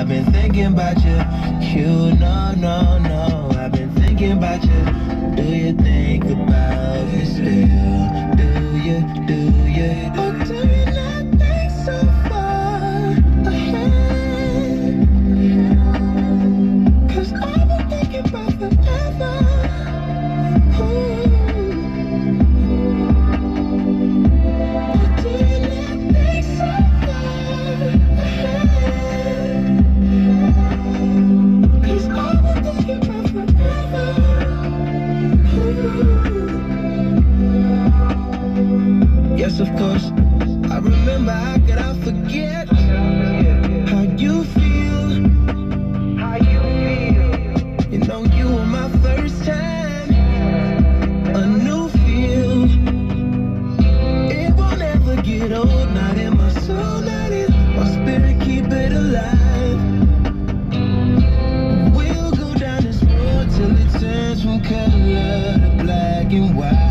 I've been thinking about you. You no, no, no. I've been thinking about you. Do you think Could I forget how you feel? You know you were my first time, a new feel. It won't ever get old, not in my soul, not in spirit, keep it alive. We'll go down this road till it turns from color to black and white.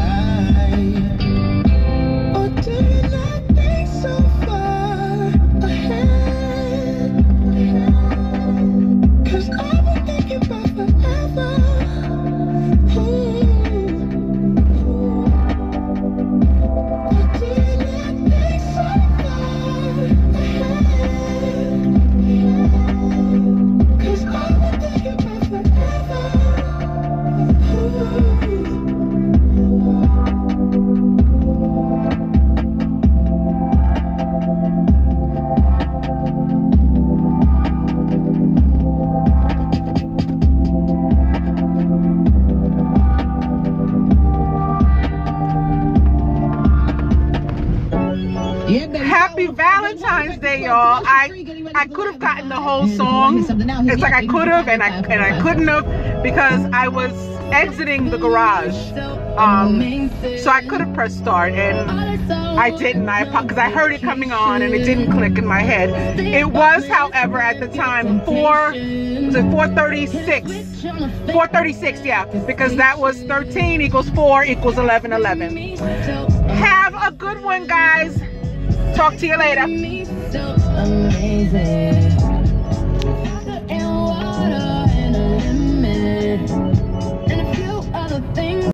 Valentine's Day, y'all. I I could have gotten the whole song. It's like I could have and I and I couldn't have because I was exiting the garage. Um, so I could have pressed start and I didn't. I because I heard it coming on and it didn't click in my head. It was, however, at the time four was it 436? 436, yeah, because that was 13 equals 4 equals 11, 11. Have a good one, guys. Talk to you later.